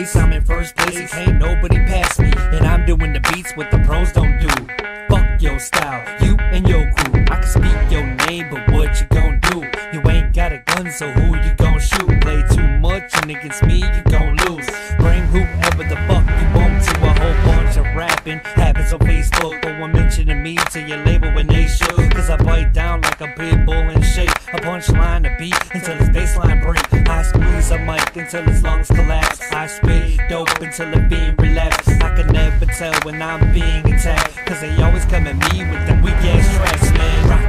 race, I'm in first place. Can't nobody pass me. And I'm doing the beats what the pros don't do. Fuck your style, you and your crew. I can speak your name, but what you gon' do? You ain't got a gun, so who you gon' shoot? Play too much, and against me, you gon' lose. Bring whoever the fuck you want to. A whole bunch of rapping happens on Facebook. but one mentioning me to your label when they should. Cause I bite down like a pit bull in shape. A punchline, a beat, until his baseline breaks. I squeeze a mic until its lungs collapse. I spit dope until it being relaxed. I can never tell when I'm being attacked. Cause they always come at me with them weak ass tracks, man.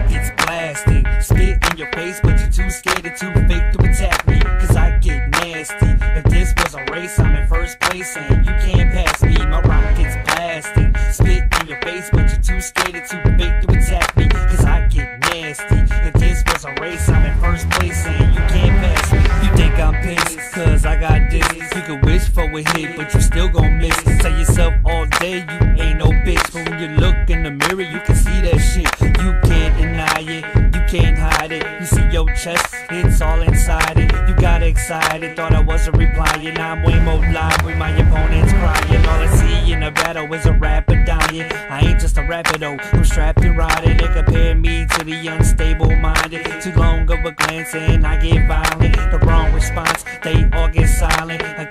But you still gon' miss. it. Tell yourself all day you ain't no bitch. But when you look in the mirror, you can see that shit. You can't deny it, you can't hide it. You see your chest, it's all inside it. You got excited, thought I wasn't replying. I'm way more live with my opponents crying. All I see in a battle is a rapper dying. I ain't just a rapper though, I'm strapped and riding. They compare me to the unstable minded. Too long of a glance and I get violent. The wrong response, they all get silent. A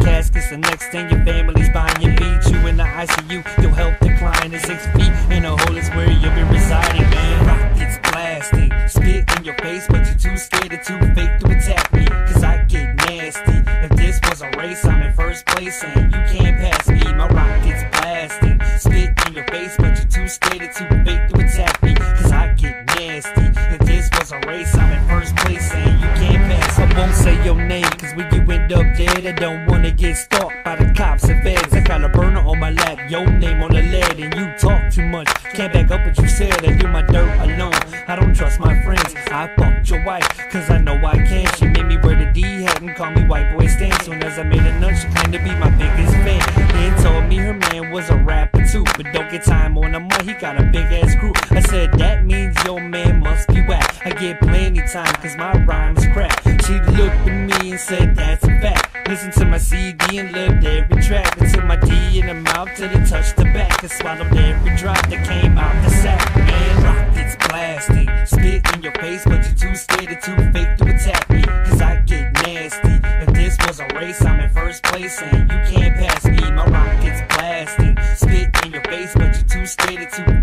you in the your health decline. At six feet in a hole is where you'll be residing, man. Rockets blasting, spit in your face, but you're too scared or too fake to attack me. Cause I get nasty. If this was a race, I'm in first place, and you can't pass me. My rockets blasting, spit in your face, but you're too scared or too end up dead, I don't wanna get stalked by the cops and feds. I got a burner on my lap, your name on the lead, and you talk too much. Can't back up what you said, I do my dirt alone. I don't trust my friends, I fucked your wife, cause I know I can. She made me wear the D hat and call me white boy Stan. Soon as I made a nut, she claimed to be my biggest fan. Then told me her man was a rapper too, but don't get time whack. I get plenty time, cause my rhyme is crap. She looked at me and said, that's a fact. Listen to my CD and lived every track. Until my D in the mouth till it touched the back. And swallowed every drop that came out the sack. Man, rockets blasting. Spit in your face, but you're too scared or too fake to attack me. Cause I get nasty. If this was a race, I'm in first place, and you can't pass me. My rockets blasting. Spit in your face, but you're too scared or too